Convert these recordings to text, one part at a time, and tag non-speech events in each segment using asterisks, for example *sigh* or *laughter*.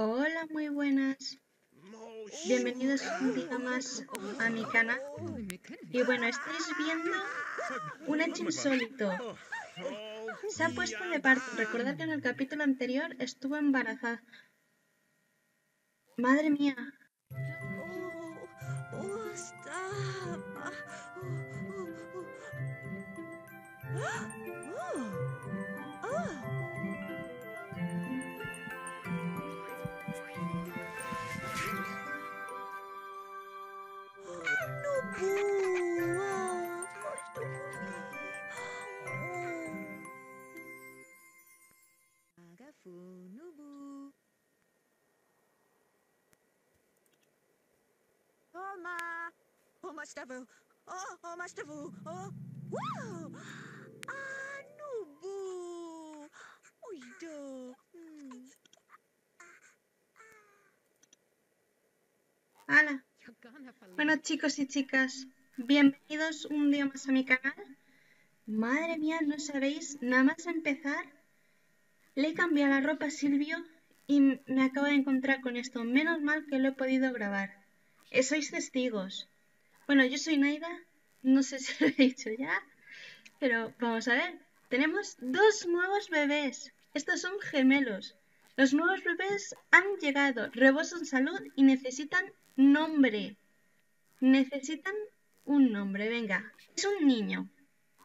Hola, muy buenas. Bienvenidos un día más a mi canal. Y bueno, estáis viendo un hecho insólito. Se ha puesto de parto. Recordad que en el capítulo anterior estuvo embarazada. Madre mía. Omastavu! Oh! Oh! Hmm. Bueno, chicos y chicas, bienvenidos un día más a mi canal. Madre mía, no sabéis, nada más empezar, le he cambiado la ropa a Silvio y me acabo de encontrar con esto. Menos mal que lo he podido grabar. Eh, sois testigos. Bueno, yo soy Naida, no sé si *laughs* lo he dicho ya, pero vamos a ver. Tenemos dos nuevos bebés. Estos son gemelos. Los nuevos bebés han llegado, rebosan salud y necesitan nombre. Necesitan un nombre, venga. Es un niño.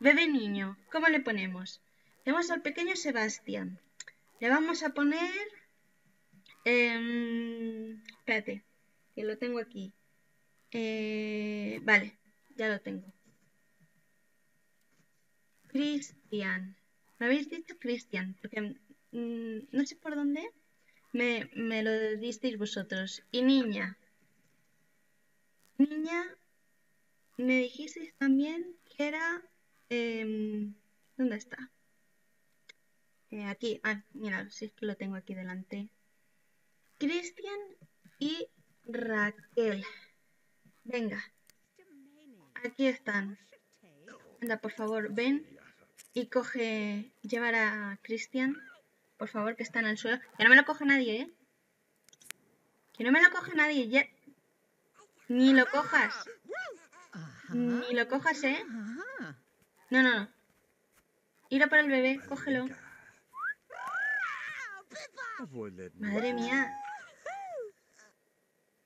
Bebé niño. ¿Cómo le ponemos? Tenemos al pequeño Sebastián. Le vamos a poner... Eh, espérate, que lo tengo aquí. Eh, vale, ya lo tengo. Cristian. Me habéis dicho Cristian, porque mm, no sé por dónde me, me lo disteis vosotros. Y niña. Niña, me dijisteis también que era... em, ¿Dónde está? Eh, aquí, ah, mira, si es que lo tengo aquí delante. Cristian y Raquel. Venga, aquí están. Anda, por favor, ven y coge, llevar a Cristian, por favor, que está en el suelo. Que no me lo coge nadie, ¿eh? Que no me lo coge nadie, ya... Ni lo cojas. Ni lo cojas, ¿eh? No, no, no. Ir a por el bebé, cógelo. Madre mía.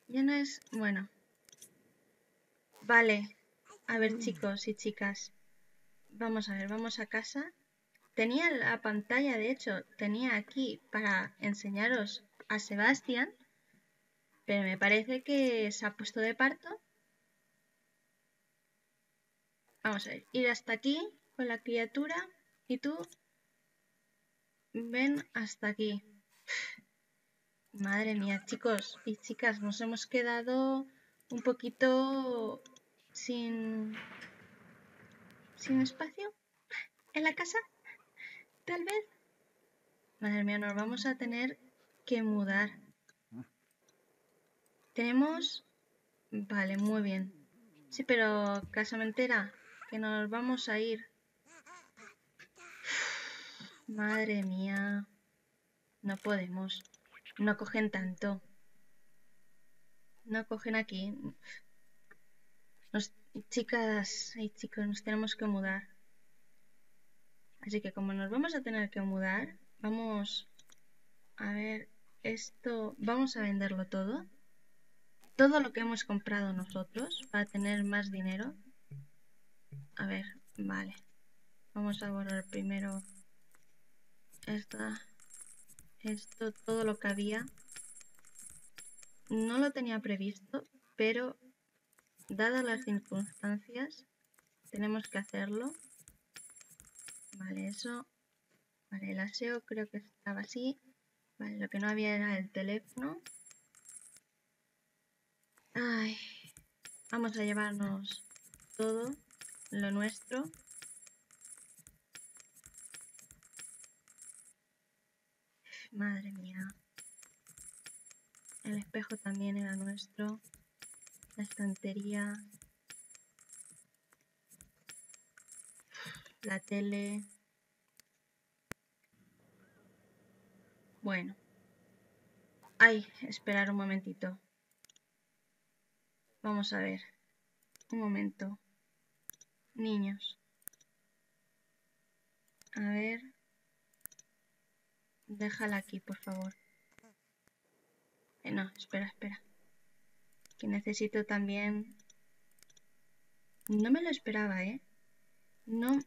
Ya no es... Bueno. Vale. A ver, chicos y chicas. Vamos a ver, vamos a casa. Tenía la pantalla, de hecho, tenía aquí para enseñaros a Sebastián. Pero me parece que se ha puesto de parto. Vamos a ver, ir hasta aquí con la criatura y tú ven hasta aquí. *laughs* Madre mía, chicos y chicas, nos hemos quedado un poquito sin sin espacio en la casa, tal vez. Madre mía, nos vamos a tener que mudar. Tenemos... Vale, muy bien. Sí, pero casamentera, que nos vamos a ir. Madre mía. No podemos. No cogen tanto. No cogen aquí. Nos, chicas y chicos, nos tenemos que mudar. Así que como nos vamos a tener que mudar, vamos a ver esto. Vamos a venderlo todo. Todo lo que hemos comprado nosotros para tener más dinero. A ver, vale. Vamos a borrar primero esta, esto, todo lo que había. No lo tenía previsto, pero dadas las circunstancias, tenemos que hacerlo. Vale, eso. Vale, el aseo creo que estaba así. Vale, lo que no había era el teléfono. Ay, vamos a llevarnos todo lo nuestro. Madre mía. El espejo también era nuestro. La estantería. La tele. Bueno. Ay, esperar un momentito. Vamos a ver. Un momento. Niños. A ver. Déjala aquí, por favor. Eh, no, espera, espera. Que necesito también... No me lo esperaba, ¿eh? No...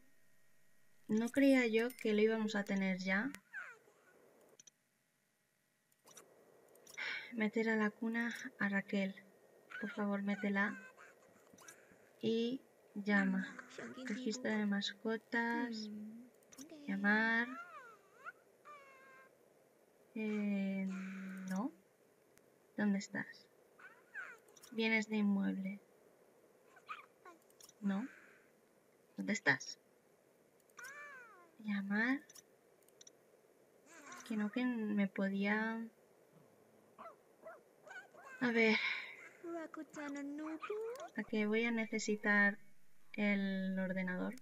No creía yo que lo íbamos a tener ya. Meter a la cuna a Raquel. Por favor, métela. Y llama. Registro de mascotas. Llamar. Eh. ¿Dónde estás? Vienes de inmueble. No. ¿Dónde estás? Llamar. Que no que me podía... A ver. ¿A qué voy a necesitar el ordenador?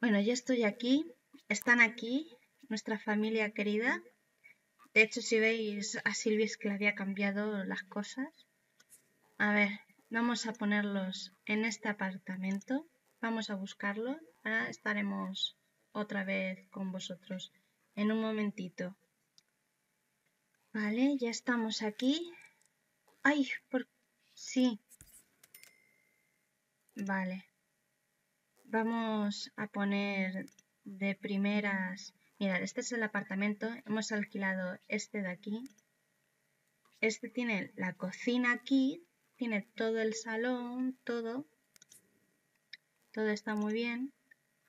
Bueno, ya estoy aquí. Están aquí, nuestra familia querida. De hecho, si veis a Silvia es que le había cambiado las cosas. A ver, vamos a ponerlos en este apartamento. Vamos a buscarlo. Ahora estaremos otra vez con vosotros en un momentito. Vale, ya estamos aquí. Ay, por... Sí. Vale. Vamos a poner de primeras... Mirad, este es el apartamento. Hemos alquilado este de aquí. Este tiene la cocina aquí. Tiene todo el salón, todo. Todo está muy bien.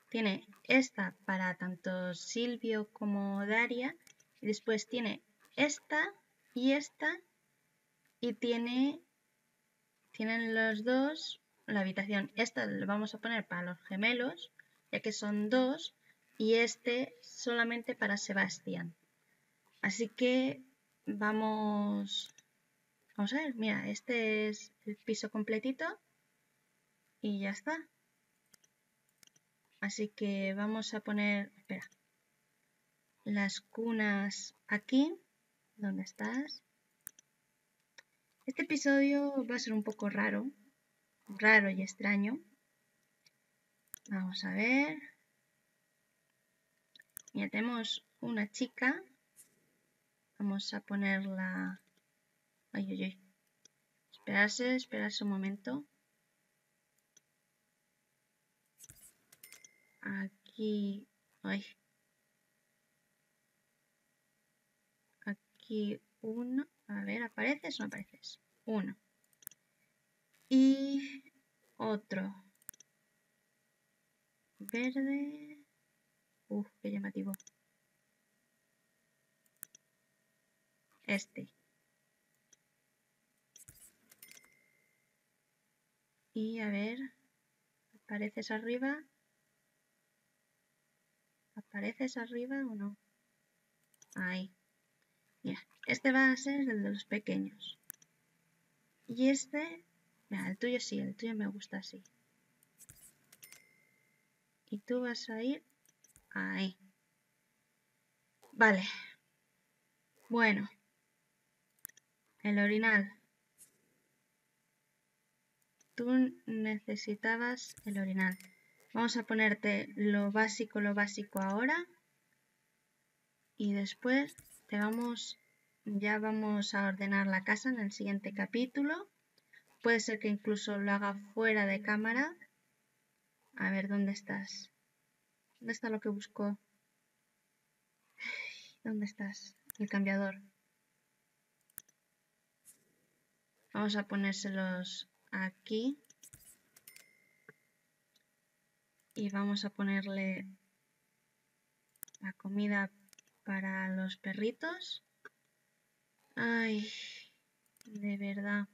Tiene esta para tanto Silvio como Daria. Y después tiene esta y esta. Y tiene... Tienen los dos la habitación. Esta le vamos a poner para los gemelos, ya que son dos. Y este solamente para Sebastián. Así que vamos... Vamos a ver, mira, este es el piso completito. Y ya está. Así que vamos a poner, espera, las cunas aquí. ¿Dónde estás? Este episodio va a ser un poco raro, raro y extraño. Vamos a ver. Ya tenemos una chica. Vamos a ponerla... Ay, ay, ay. Esperarse, esperarse un momento. aquí, ay, aquí uno, a ver, ¿apareces o no apareces? Uno. Y otro. Verde. Uf, qué llamativo. Este. Y a ver, ¿apareces arriba? ¿Apareces arriba o no? Ahí. Mira, este va a ser el de los pequeños. Y este, mira, el tuyo sí, el tuyo me gusta así. Y tú vas a ir ahí. Vale. Bueno. El orinal. Tú necesitabas el orinal. Vamos a ponerte lo básico, lo básico ahora. Y después te vamos, ya vamos a ordenar la casa en el siguiente capítulo. Puede ser que incluso lo haga fuera de cámara. A ver, ¿dónde estás? ¿Dónde está lo que busco? ¿Dónde estás? El cambiador. Vamos a ponérselos aquí y vamos a ponerle la comida para los perritos. Ay, de verdad.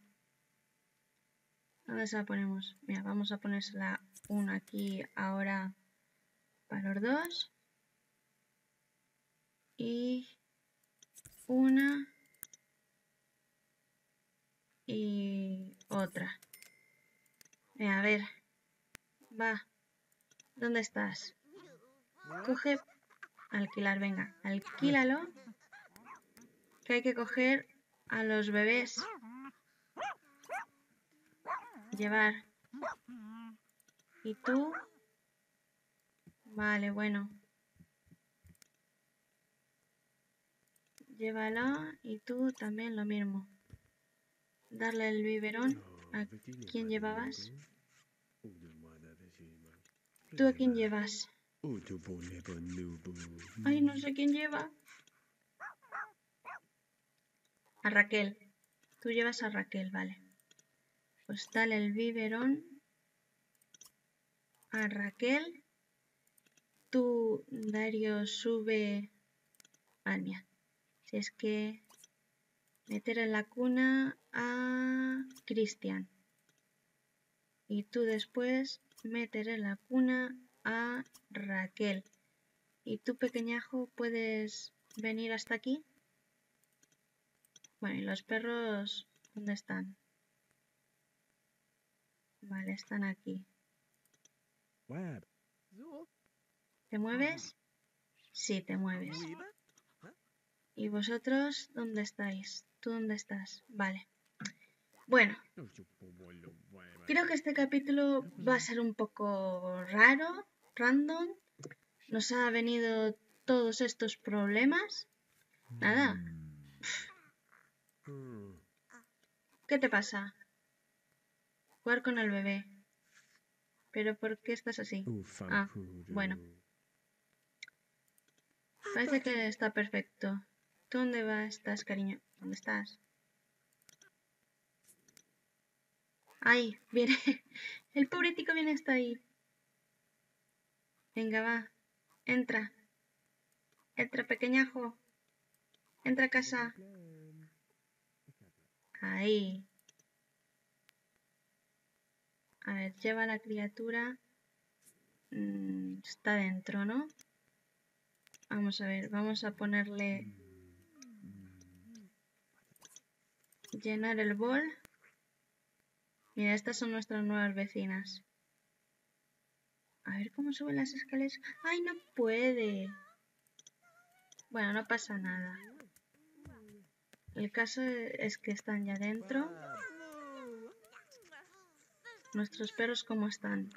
¿Dónde se la ponemos? Mira, vamos a ponérsela una aquí ahora para los dos. Y una y otra. Mira, a ver. Va. ¿Dónde estás? Coge, alquilar, venga, alquílalo. que hay que coger a los bebés. Llevar. ¿Y tú? Vale, bueno. Llévala y tú también lo mismo. Darle el biberón. ¿A quién llevabas? ¿Tú a quién llevas? Ay, no sé quién lleva. A Raquel. Tú llevas a Raquel, vale. Pues dale el biberón a Raquel. Tú, Dario, sube... Almia. Si es que meter en la cuna a Cristian. Y tú después meter en la cuna a Raquel. ¿Y tú, pequeñajo, puedes venir hasta aquí? Bueno, ¿y los perros dónde están? Vale, están aquí. ¿Te mueves? Sí, te mueves. ¿Y vosotros dónde estáis? ¿Tú dónde estás? Vale. Bueno, creo que este capítulo va a ser un poco raro, random. Nos ha venido todos estos problemas. Nada. ¿Qué te pasa? Jugar con el bebé. ¿Pero por qué estás así? Ah, bueno. Parece que está perfecto. ¿Dónde vas? ¿Estás, cariño? ¿Dónde estás? Ay, viene. *laughs* El pobre tico viene hasta ahí. Venga, va. Entra. Entra, pequeñajo. Entra a casa. Ahí. A ver, lleva la criatura. Mm, está dentro, ¿no? Vamos a ver, vamos a ponerle... Llenar el bol. Mira, estas son nuestras nuevas vecinas. A ver cómo suben las escaleras. ¡Ay, no puede! Bueno, no pasa nada. El caso es que están ya dentro. Nuestros perros, ¿cómo están?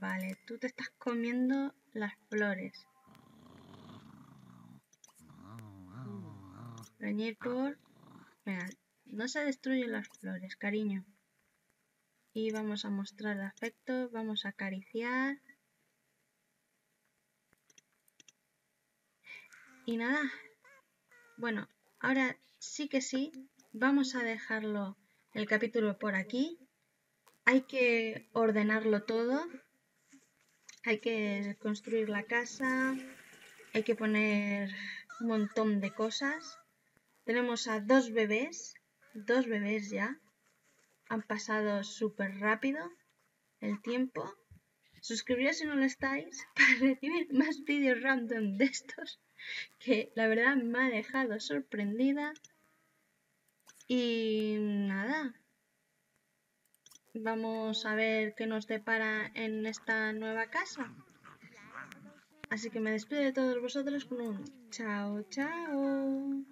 Vale, tú te estás comiendo las flores. Venir por... Venga, no se destruyen las flores, cariño. Y vamos a mostrar afecto, vamos a acariciar. Y nada, bueno, ahora sí que sí, vamos a dejarlo el capítulo por aquí. Hay que ordenarlo todo. Hay que construir la casa. Hay que poner un montón de cosas. Tenemos a dos bebés. Dos bebés ya. Han pasado súper rápido el tiempo. Suscribiros si no lo estáis *laughs* para recibir más vídeos random de estos que la verdad me ha dejado sorprendida. Y nada, vamos a ver qué nos depara en esta nueva casa. Así que me despido de todos vosotros con un chao, chao.